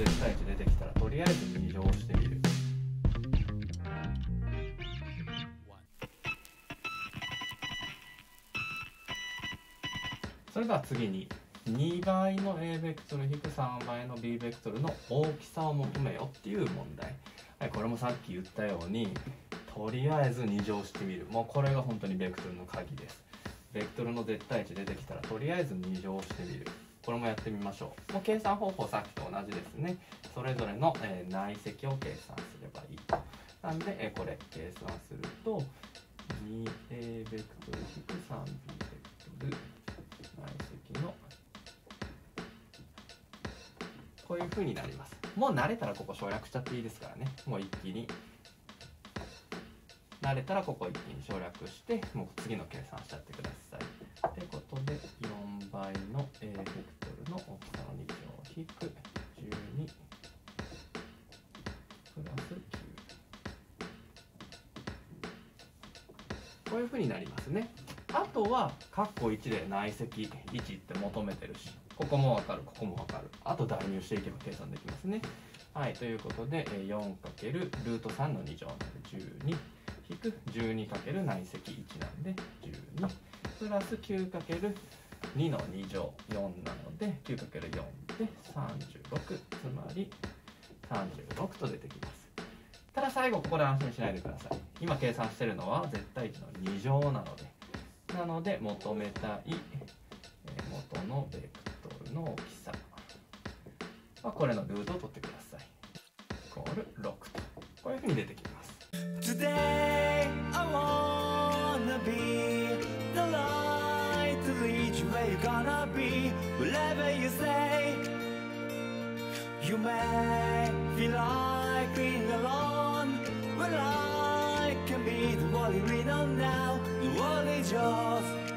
絶対値出てきたらとりあえず2乗してみる。それでは次に2倍の a ベクトル引く3倍の b ベクトルの大きさを求めよっていう問題、はい、これもさっき言ったようにとりあえず2乗してみる。もうこれが本当にベクトルの鍵です。ベクトルの絶対値出てきたらとりあえず2乗してみる。これもやってみましょう。もう計算方法さっきと同じですね。それぞれの、えー、内積を計算すればいいと。なんで、えー、これ計算すると 2a ベクトル引く 3b ベクトル内積のこういう風になります。もう慣れたらここ省略しちゃっていいですからね。もう一気に。慣れたらここ一気に省略してもう次の計算しちゃってください。ってことで4倍の a ベクトルの大きさの2乗引く。12プラス9こういうふうになりますね。あとは括弧1で内積1って求めてるし。ここもわかる。ここもわかる。あと代入していけば計算できますね。はい。ということで 4× ルート3の2乗なので12引く。12× 内積1なんで12プラス 9× 2の2乗4なので 9×4 で36つまり36と出てきます。ただ最後ここで安心しないでください。今計算してるのは絶対値の2乗なので。なので求めたい元のベクトルの大きさ。はこれのルートを取ってください。イコール6と。こういうふうに出てきます。where you're gonna be, wherever you say, You may feel like being alone, but I can be the one you read on now. The world is yours.